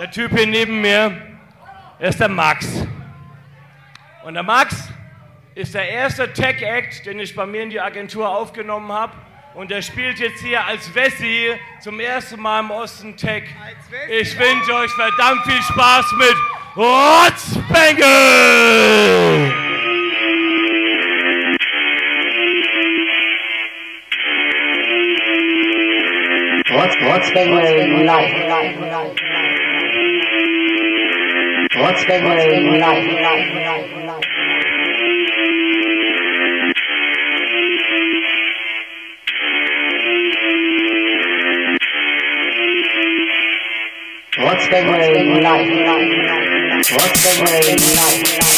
Der Typ hier neben mir ist der Max. Und der Max ist der erste Tech-Act, den ich bei mir in die Agentur aufgenommen habe. Und der spielt jetzt hier als Wessi zum ersten Mal im Osten Tech. Ich wünsche euch verdammt viel Spaß mit Rotzbengel! What's what's Speedway Life. What's the way life? What's the way life?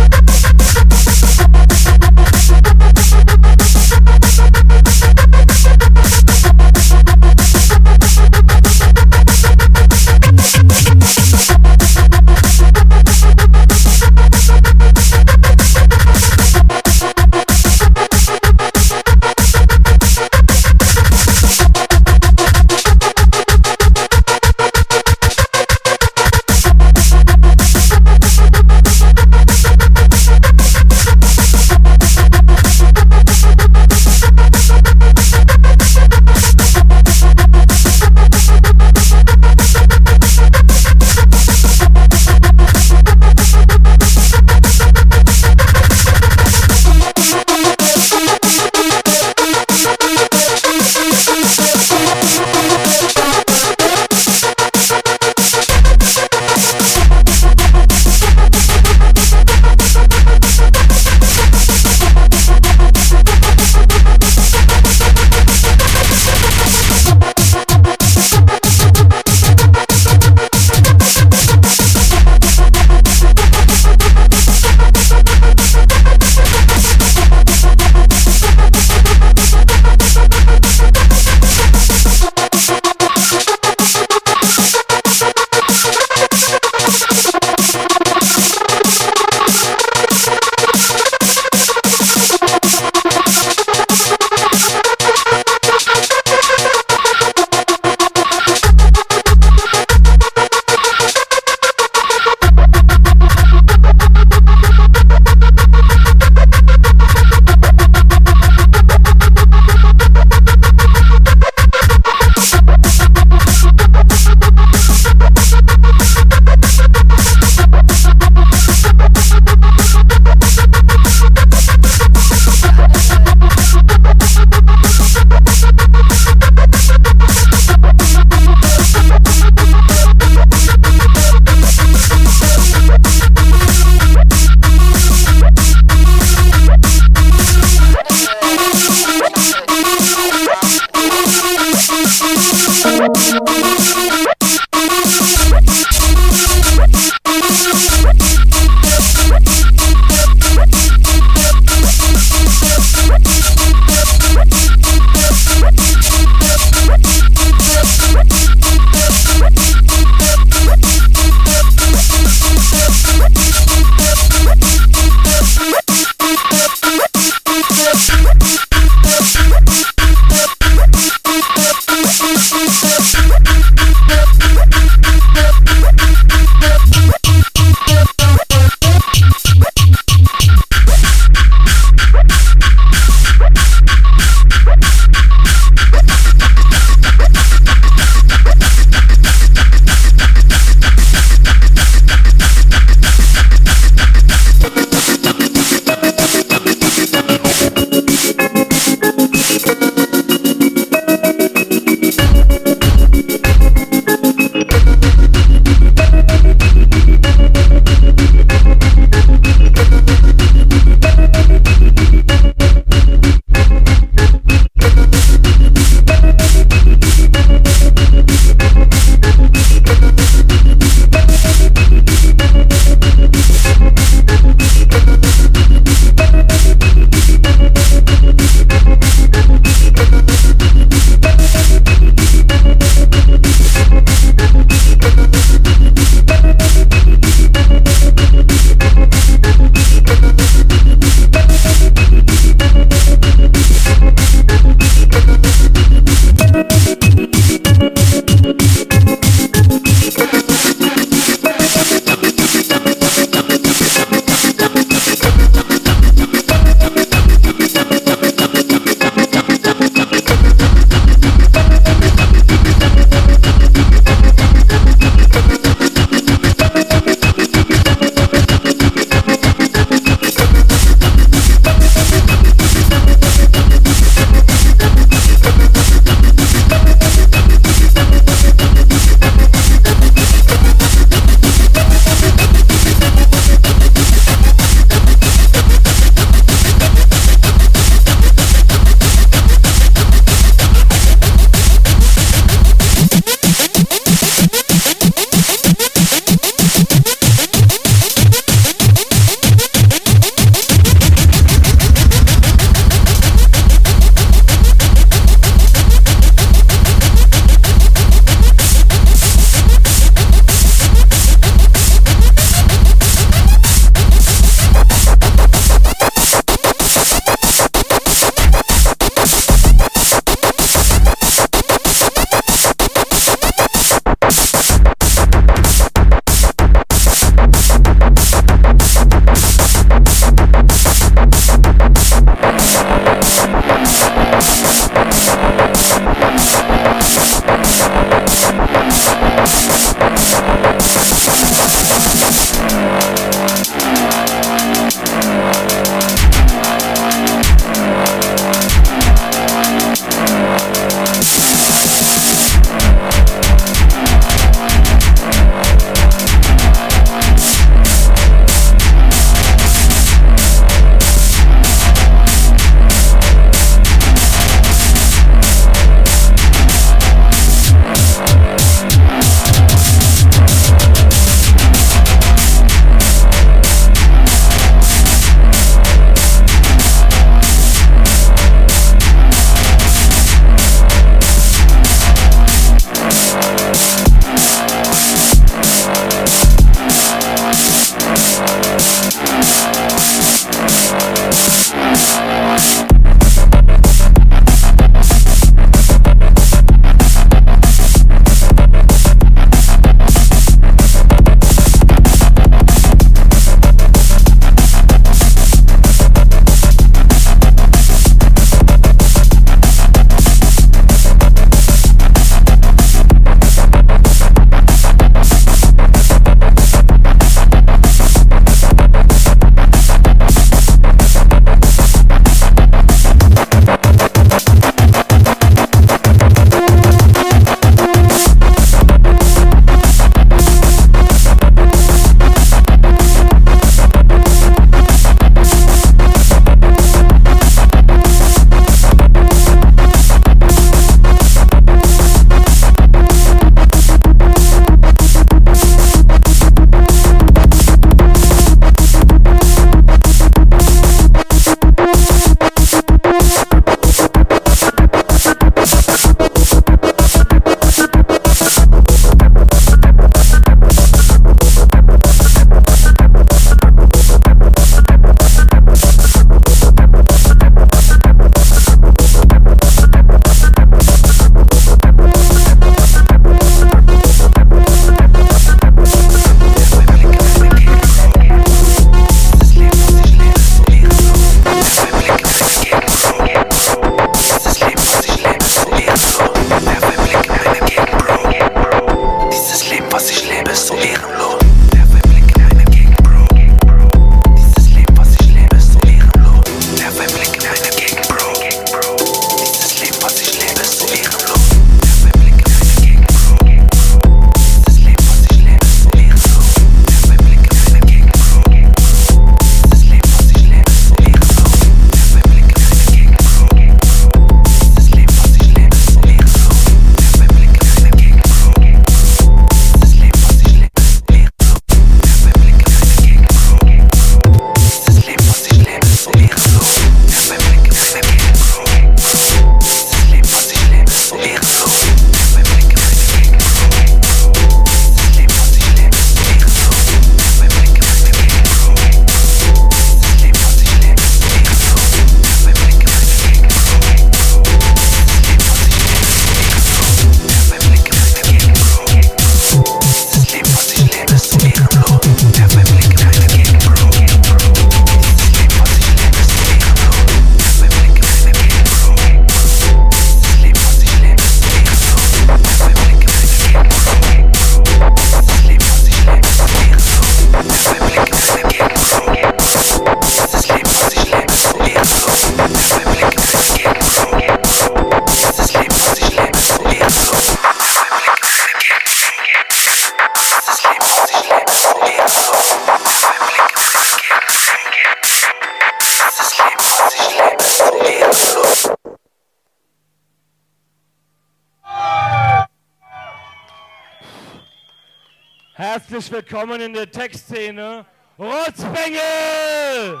Willkommen in der Textszene, Rotzbengel!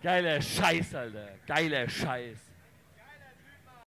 Geiler Scheiß, Alter. Geiler Scheiß.